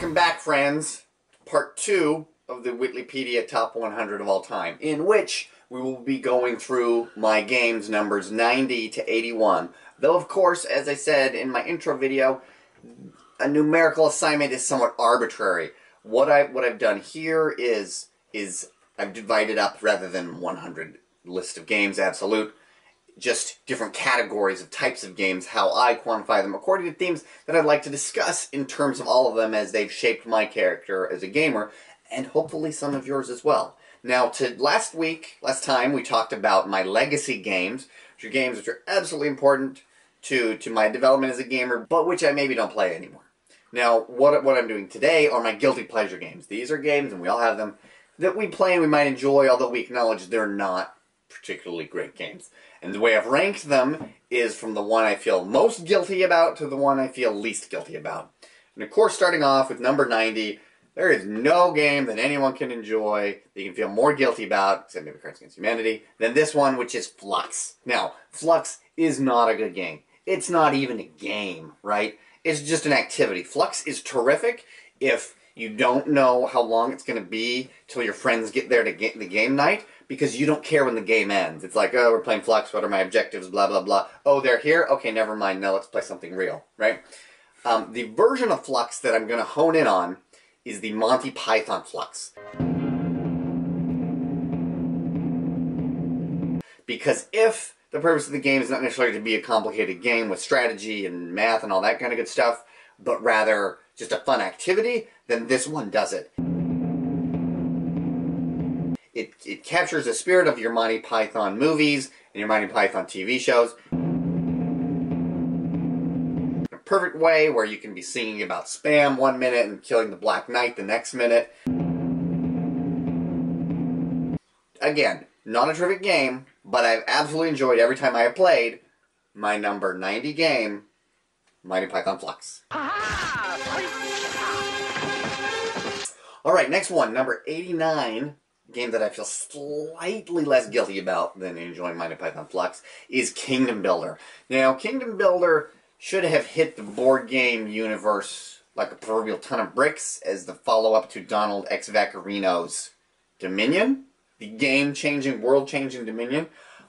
Welcome back, friends. Part two of the Whitleypedia Top 100 of All Time, in which we will be going through my games numbers 90 to 81. Though, of course, as I said in my intro video, a numerical assignment is somewhat arbitrary. What I what I've done here is is I've divided up rather than 100 list of games absolute just different categories of types of games, how I quantify them according to themes that I'd like to discuss in terms of all of them as they've shaped my character as a gamer, and hopefully some of yours as well. Now, to last week, last time, we talked about my legacy games, which are games which are absolutely important to, to my development as a gamer, but which I maybe don't play anymore. Now, what, what I'm doing today are my guilty pleasure games. These are games, and we all have them, that we play and we might enjoy, although we acknowledge they're not particularly great games. And the way I've ranked them is from the one I feel most guilty about to the one I feel least guilty about. And of course, starting off with number 90, there is no game that anyone can enjoy that you can feel more guilty about, except maybe Cards Against Humanity, than this one, which is Fluxx. Now, Fluxx is not a good game. It's not even a game, right? It's just an activity. Fluxx is terrific if you don't know how long it's going to be till your friends get there to get the game night because you don't care when the game ends. It's like, oh, we're playing Fluxx. What are my objectives? Blah blah blah. Oh, they're here. Okay, never mind. Now let's play something real, right? Um, the version of Fluxx that I'm going to hone in on is the Monty Python Fluxx. Because if the purpose of the game is not necessarily to be a complicated game with strategy and math and all that kind of good stuff, but rather just a fun activity, then this one does it it, it captures the spirit of your Monty Python movies and your Monty Python TV shows. A perfect way where you can be singing about spam one minute and killing the Black Knight the next minute. Again, not a terrific game, but I've absolutely enjoyed every time I have played my number 90 game, Monty Python Fluxx. Alright, next one, number 89 game that I feel slightly less guilty about than enjoying Monty Python Fluxx, is Kingdom Builder. Now, Kingdom Builder should have hit the board game universe like a proverbial ton of bricks as the follow-up to Donald X. Vaccarino's Dominion, the game-changing, world-changing Dominion,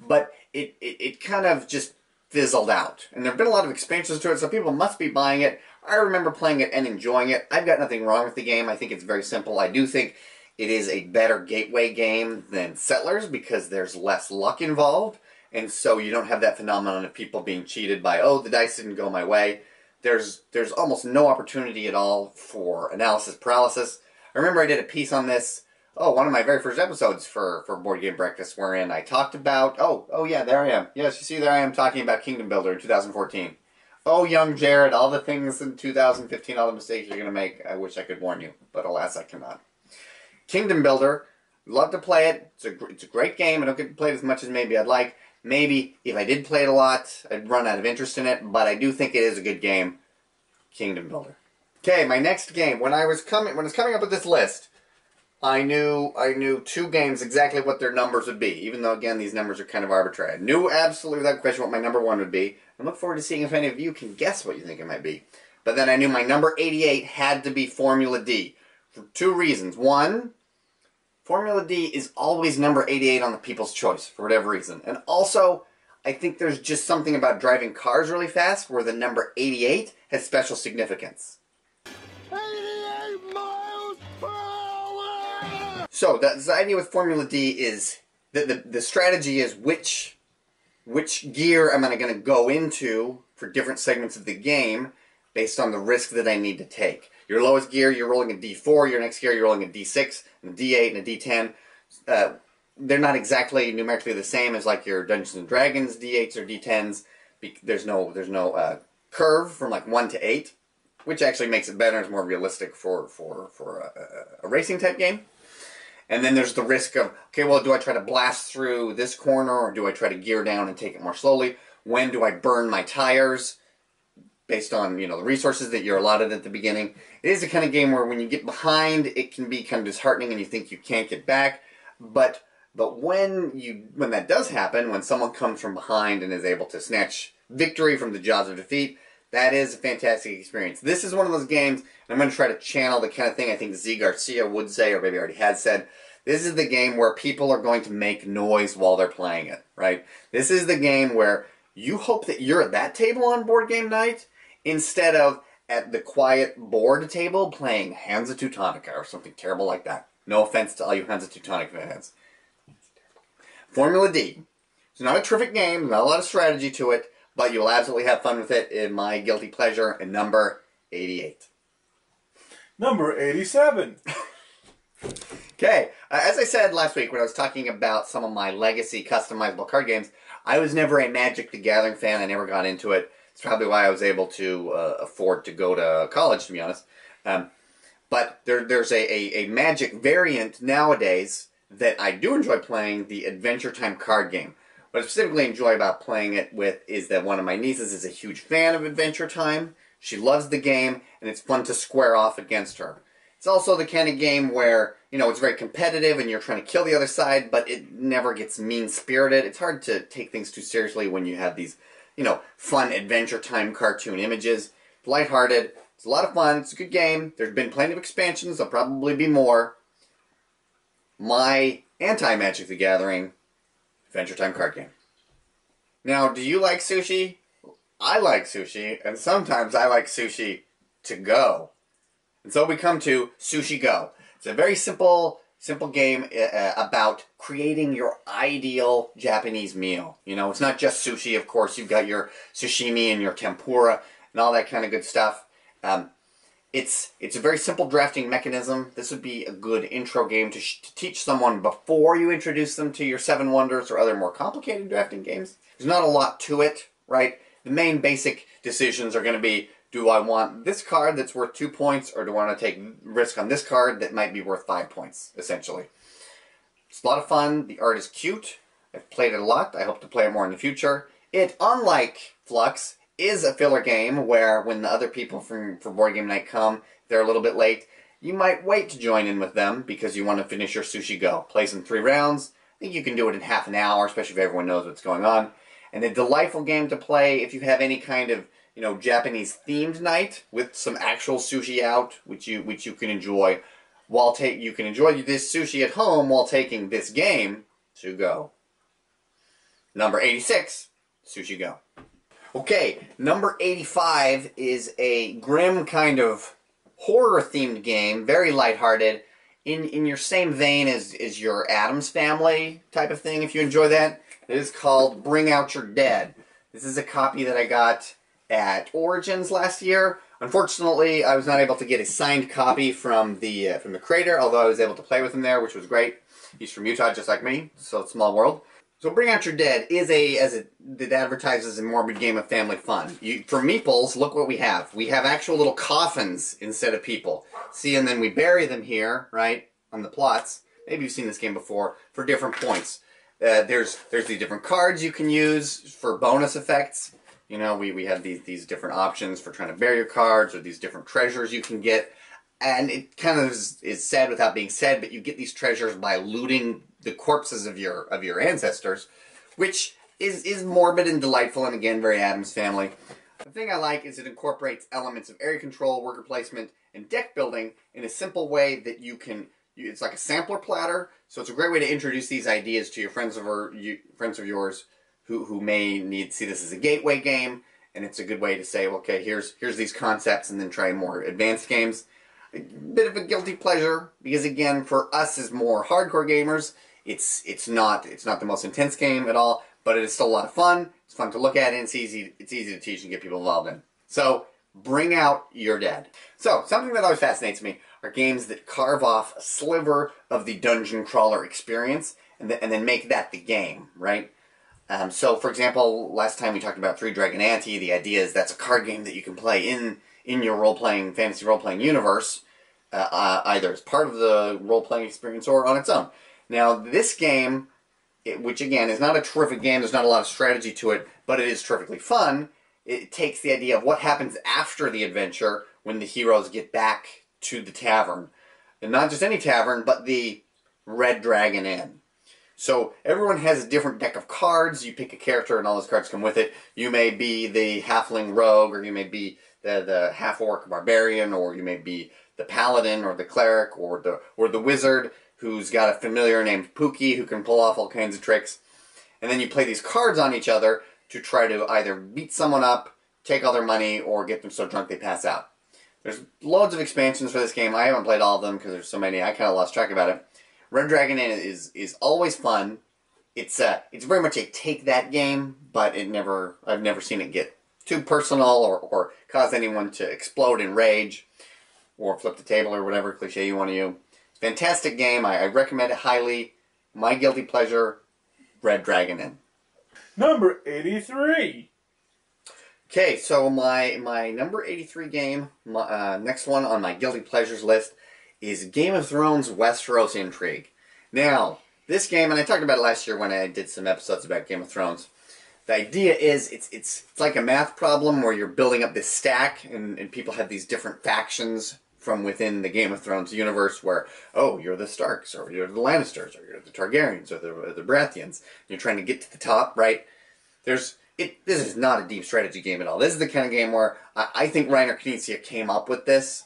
but it, it, it kind of just fizzled out. And there have been a lot of expansions to it, so people must be buying it. I remember playing it and enjoying it. I've got nothing wrong with the game. I think it's very simple. I do think it is a better gateway game than Settlers because there's less luck involved, and so you don't have that phenomenon of people being cheated by, oh, the dice didn't go my way. There's there's almost no opportunity at all for analysis paralysis. I remember I did a piece on this. Oh, one of my very first episodes for, for Board Game Breakfast, wherein I talked about. Oh, oh yeah, there I am. Yes, you see, there I am talking about Kingdom Builder in 2014. Oh, young Jared, all the things in 2015, all the mistakes you're going to make. I wish I could warn you, but alas, I cannot. Kingdom Builder. Love to play it. It's a, it's a great game. I don't get to play it as much as maybe I'd like. Maybe if I did play it a lot, I'd run out of interest in it, but I do think it is a good game. Kingdom Builder. Okay, my next game. When I was coming when I was coming up with this list, I knew I knew two games exactly what their numbers would be, even though again these numbers are kind of arbitrary. I knew absolutely without question what my number one would be. I look forward to seeing if any of you can guess what you think it might be. But then I knew my number 88 had to be Formula D for two reasons. One, Formula D is always number 88 on the People's Choice for whatever reason. And also, I think there's just something about driving cars really fast where the number 88 has special significance. 88 miles per hour! So, the, the idea with Formula D is that the, the strategy is which, which gear am I going to go into for different segments of the game based on the risk that I need to take. Your lowest gear, you're rolling a D4. Your next gear, you're rolling a D6, and a D8, and a D10. Uh, they're not exactly numerically the same as like your Dungeons and Dragons D8s or D10s. There's no there's no uh, curve from like one to eight, which actually makes it better. It's more realistic for for for a, a racing type game. And then there's the risk of okay, well, do I try to blast through this corner or do I try to gear down and take it more slowly? When do I burn my tires? based on you know the resources that you're allotted at the beginning. It is a kind of game where when you get behind, it can be kind of disheartening, and you think you can't get back. But but when you when that does happen, when someone comes from behind and is able to snatch victory from the jaws of defeat, that is a fantastic experience. This is one of those games, and I'm going to try to channel the kind of thing I think Zee Garcia would say, or maybe already had said. This is the game where people are going to make noise while they're playing it, right? This is the game where you hope that you're at that table on board game night instead of at the quiet board table playing Hansa Teutonica or something terrible like that. No offense to all you Hansa Teutonica fans. Formula D. It's not a terrific game, not a lot of strategy to it, but you'll absolutely have fun with it in my guilty pleasure in number 88. Number 87. Okay, uh, as I said last week when I was talking about some of my legacy customizable card games, I was never a Magic the Gathering fan. I never got into it. It's probably why I was able to uh, afford to go to college, to be honest. Um, but there, there's a, a, a Magic variant nowadays that I do enjoy playing, the Adventure Time card game. What I specifically enjoy about playing it with is that one of my nieces is a huge fan of Adventure Time. She loves the game, and it's fun to square off against her. It's also the kind of game where, you know, it's very competitive and you're trying to kill the other side, but it never gets mean spirited. It's hard to take things too seriously when you have these, you know, fun Adventure Time cartoon images. It's lighthearted. It's a lot of fun. It's a good game. There's been plenty of expansions. There'll probably be more. My anti Magic the Gathering Adventure Time card game. Now, do you like sushi? I like sushi, and sometimes I like sushi to go. And so we come to Sushi Go. It's a very simple, simple game uh, about creating your ideal Japanese meal. You know, it's not just sushi, of course. You've got your sashimi and your tempura and all that kind of good stuff. Um, it's it's a very simple drafting mechanism. This would be a good intro game to, to teach someone before you introduce them to your Seven Wonders or other more complicated drafting games. There's not a lot to it, right? The main basic decisions are going to be do I want this card that's worth two points, or do I want to take risk on this card that might be worth five points, essentially? It's a lot of fun. The art is cute. I've played it a lot. I hope to play it more in the future. It, unlike Fluxx, is a filler game where when the other people from for board game night come, they're a little bit late. You might wait to join in with them because you want to finish your sushi go. Plays in three rounds. I think you can do it in half an hour, especially if everyone knows what's going on. And a delightful game to play if you have any kind of you know, Japanese themed night with some actual sushi out, which you which you can enjoy while take you can enjoy this sushi at home while taking this game to go. Number 86, Sushi Go. Okay, number 85 is a grim kind of horror themed game, very lighthearted, in in your same vein as, as your Addams family type of thing, if you enjoy that. It is called Bring Out Your Dead. This is a copy that I got at Origins last year. Unfortunately, I was not able to get a signed copy from the uh, from the creator, although I was able to play with him there, which was great. He's from Utah, just like me, so it's small world. So Bring Out Your Dead is a, as it, it advertises, a morbid game of family fun. You, for meeples, look what we have. We have actual little coffins instead of people. See, and then we bury them here, right, on the plots. Maybe you've seen this game before, for different points. Uh, there's there's the different cards you can use for bonus effects. You know, we, we have these, these different options for trying to bury your cards or these different treasures you can get. And it kind of is, is said without being said, but you get these treasures by looting the corpses of your of your ancestors, which is, is morbid and delightful and again very Addams family. The thing I like is it incorporates elements of area control, worker placement, and deck building in a simple way that you can it's like a sampler platter, so it's a great way to introduce these ideas to your friends of or you, friends of yours who, who may need see this as a gateway game, and it's a good way to say, okay, here's here's these concepts, and then try more advanced games. Bit of a guilty pleasure because again, for us as more hardcore gamers, it's it's not it's not the most intense game at all, but it is still a lot of fun. It's fun to look at, and it's easy it's easy to teach and get people involved in. So bring out your dead. So something that always fascinates me are games that carve off a sliver of the dungeon crawler experience and, th- and then make that the game, right? Um, so, for example, last time we talked about Three Dragon Ante. The idea is that's a card game that you can play in in your role playing fantasy role playing universe, uh, uh, either as part of the role playing experience or on its own. Now, this game, it, which again is not a terrific game, there's not a lot of strategy to it, but it is terrifically fun. It takes the idea of what happens after the adventure when the heroes get back to the tavern, and not just any tavern, but the Red Dragon Inn. So everyone has a different deck of cards. You pick a character, and all those cards come with it. You may be the halfling rogue, or you may be the, the half orc barbarian, or you may be the paladin, or the cleric, or the or the wizard who's got a familiar named Pookie who can pull off all kinds of tricks. And then you play these cards on each other to try to either beat someone up, take all their money, or get them so drunk they pass out. There's loads of expansions for this game. I haven't played all of them because there's so many. I kind of lost track about it. Red Dragon Inn is is always fun. It's uh it's very much a take that game, but it never I've never seen it get too personal or, or cause anyone to explode in rage or flip the table or whatever cliche you want to use. Fantastic game. I, I recommend it highly. My guilty pleasure, Red Dragon Inn. Number 83. Okay, so my my number 83 game, my, uh, next one on my guilty pleasures list is Game of Thrones Westeros Intrigue. Now, this game, and I talked about it last year when I did some episodes about Game of Thrones. The idea is it's it's it's like a math problem where you're building up this stack, and, and people have these different factions from within the Game of Thrones universe. Where oh, you're the Starks, or you're the Lannisters, or you're the Targaryens, or the or the Baratheons. You're trying to get to the top, right? There's it. This is not a deep strategy game at all. This is the kind of game where I, I think Reiner Knizia came up with this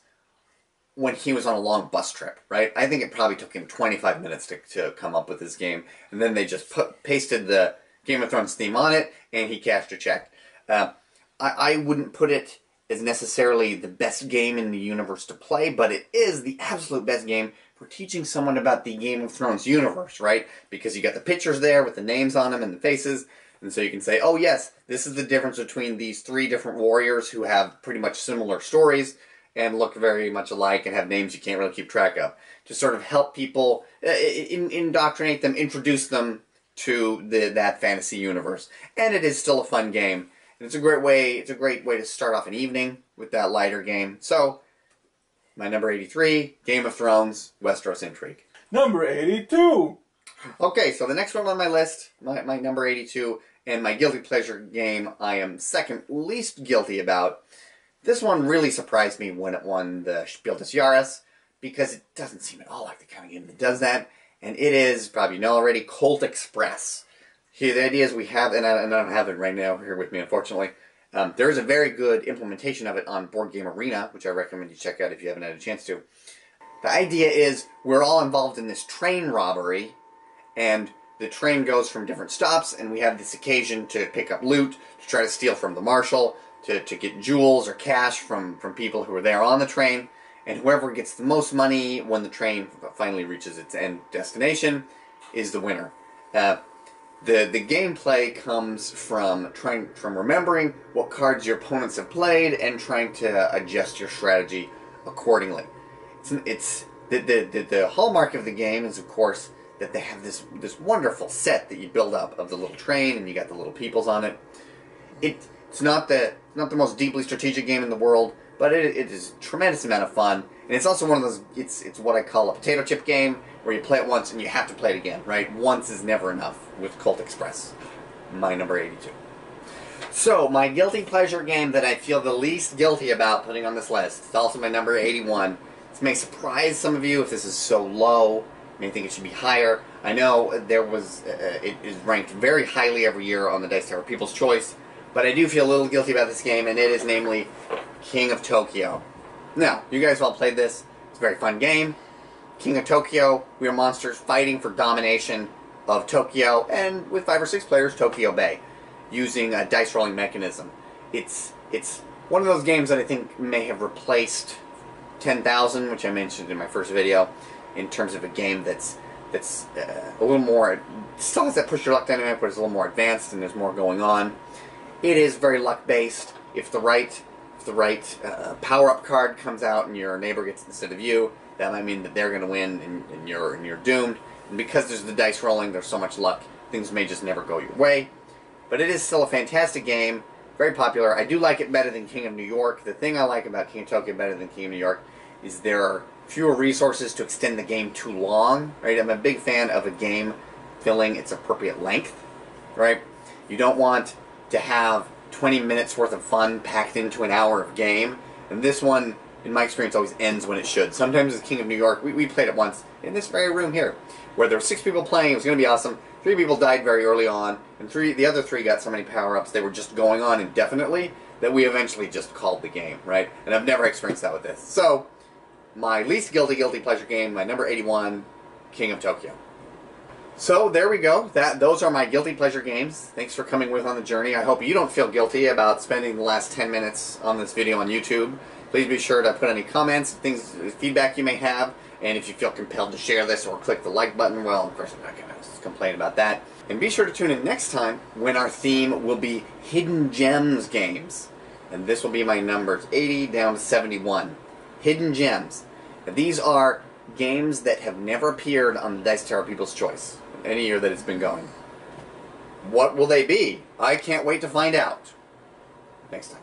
when he was on a long bus trip, right? I think it probably took him 25 minutes to, to come up with this game, and then they just put pasted the Game of Thrones theme on it, and he cashed a check. Uh, I, I wouldn't put it as necessarily the best game in the universe to play, but it is the absolute best game for teaching someone about the Game of Thrones universe, right? Because you got the pictures there with the names on them and the faces, and so you can say, oh yes, this is the difference between these three different warriors who have pretty much similar stories and look very much alike and have names you can't really keep track of. To sort of help people, uh, in, indoctrinate them, introduce them to the, that fantasy universe. And it is still a fun game. And it's a great way, it's a great way to start off an evening with that lighter game. So, my number 83, Game of Thrones, Westeros Intrigue. Number 82. Okay, so the next one on my list, my, my number 82, and my guilty pleasure game I am second least guilty about this one really surprised me when it won the Spiel des Jahres because it doesn't seem at all like the kind of game that does that. And it is, probably you know already, Colt Express. Here, the idea is we have, and I, and I don't have it right now here with me, unfortunately. Um, there is a very good implementation of it on Board Game Arena, which I recommend you check out if you haven't had a chance to. The idea is we're all involved in this train robbery, and the train goes from different stops, and we have this occasion to pick up loot, to try to steal from the marshal, to, to get jewels or cash from, from people who are there on the train. And whoever gets the most money when the train finally reaches its end destination is the winner. Uh, the the gameplay comes from trying from remembering what cards your opponents have played and trying to adjust your strategy accordingly. It's, it's the, the, the, the hallmark of the game is of course that they have this this wonderful set that you build up of the little train and you got the little peoples on it. It it's not the not the most deeply strategic game in the world, but it, it is a tremendous amount of fun. And it's also one of those. It's it's what I call a potato chip game where you play it once and you have to play it again. Right? Once is never enough with Colt Express. My number eighty-two. So my guilty pleasure game that I feel the least guilty about putting on this list. It's also my number eighty-one. This may surprise some of you if this is so low. You may think it should be higher. I know there was uh, it is ranked very highly every year on the Dice Tower People's Choice. But I do feel a little guilty about this game, and it is namely King of Tokyo. Now, you guys all played this. It's a very fun game. King of Tokyo, we are monsters fighting for domination of Tokyo, and with five or six players, Tokyo Bay, using a dice rolling mechanism. It's it's one of those games that I think may have replaced 10,000, which I mentioned in my first video, in terms of a game that's that's uh, a little more still has that push your luck dynamic, but it's a little more advanced and there's more going on. It is very luck based. If the right if the right uh, power up card comes out and your neighbor gets it instead of you, that might mean that they're going to win and, and you're and you're doomed. And because there's the dice rolling, there's so much luck, things may just never go your way. But it is still a fantastic game, very popular. I do like it better than King of New York. The thing I like about King of Tokyo better than King of New York is there are fewer resources to extend the game too long. Right? I'm a big fan of a game filling its appropriate length. Right? You don't want to have 20 minutes worth of fun packed into an hour of game. And this one in my experience, always ends when it should. Sometimes it's King of New York. We, we played it once in this very room here, where there were six people playing. It was going to be awesome. Three people died very early on, and three the other three got so many power ups. They were just going on indefinitely that we eventually just called the game, right? And I've never experienced that with this. So, my least guilty guilty pleasure game, my number eighty-one, King of Tokyo. So there we go. That those are my guilty pleasure games. Thanks for coming with on the journey. I hope you don't feel guilty about spending the last 10 minutes on this video on YouTube. Please be sure to put any comments, things, feedback you may have, and if you feel compelled to share this or click the like button, well, of course I'm not going to complain about that. And be sure to tune in next time when our theme will be Hidden Gems games. And this will be my numbers 80 down to 71. Hidden Gems. These are games that have never appeared on the Dice Tower People's Choice any year that it's been going. What will they be? I can't wait to find out. Next time.